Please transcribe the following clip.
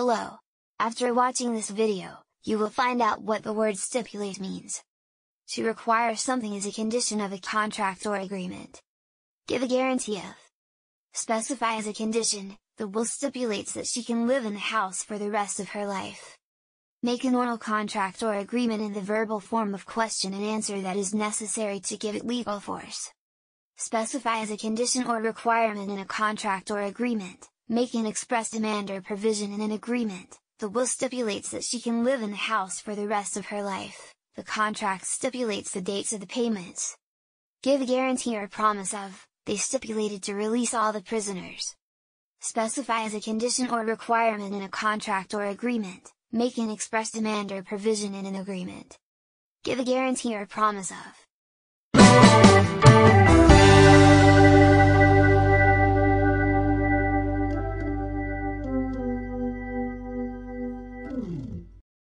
Hello! After watching this video, you will find out what the word stipulate means. To require something is a condition of a contract or agreement. Give a guarantee of. Specify as a condition, the will stipulates that she can live in the house for the rest of her life. Make an oral contract or agreement in the verbal form of question and answer that is necessary to give it legal force. Specify as a condition or requirement in a contract or agreement, make an express demand or provision in an agreement, the will stipulates that she can live in the house for the rest of her life, the contract stipulates the dates of the payments. Give a guarantee or promise of, they stipulated to release all the prisoners. Specify as a condition or requirement in a contract or agreement, make an express demand or provision in an agreement. Give a guarantee or promise of.